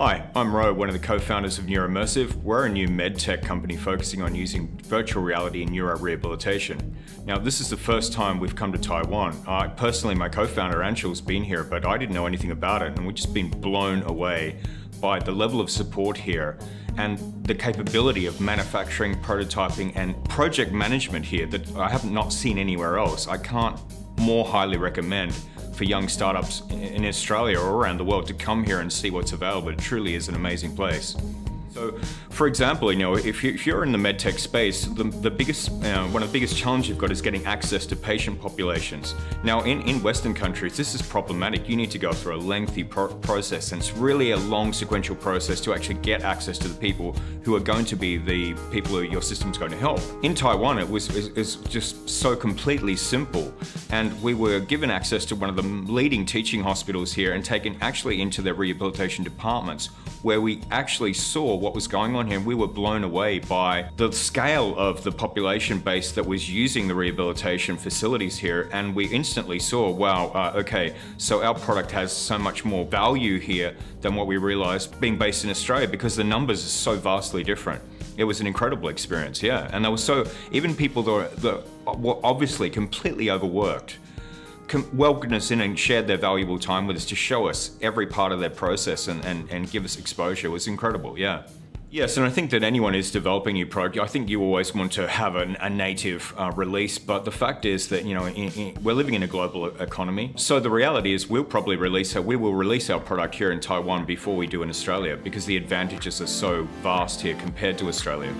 Hi, I'm Ro, one of the co-founders of Neuromersiv. We're a new medtech company focusing on using virtual reality in neurorehabilitation. Now, this is the first time we've come to Taiwan. I personally, my co-founder Anshul's been here, but I didn't know anything about it, and we've just been blown away by the level of support here and the capability of manufacturing, prototyping, and project management here that I have not seen anywhere else. I can't more highly recommend for young startups in Australia or around the world to come here and see what's available. It truly is an amazing place. So, for example, you know, if, you, are in the medtech space, the, the biggest, uh, one of the biggest challenges you've got is getting access to patient populations. Now, in, in Western countries, this is problematic. You need to go through a lengthy pro process, and it's really a long sequential process to actually get access to the people who are going to be the people who your system's going to help. In Taiwan, it was, was just so completely simple, and we were given access to one of the leading teaching hospitals here and taken actually into their rehabilitation departments, where we actually saw what was going on here. We were blown away by the scale of the population base that was using the rehabilitation facilities here. And we instantly saw, wow, uh, okay, so our product has so much more value here than what we realized being based in Australia because the numbers are so vastly different. It was an incredible experience, yeah. And there was so, even people that were, that were obviously completely overworked welcomed us in and shared their valuable time with us to show us every part of their process and, and, and give us exposure was incredible, yeah. Yes, and I think that anyone is developing a product. I think you always want to have an, a native uh, release, but the fact is that you know in, in, we're living in a global economy. So the reality is we'll probably release our, we will release our product here in Taiwan before we do in Australia because the advantages are so vast here compared to Australia.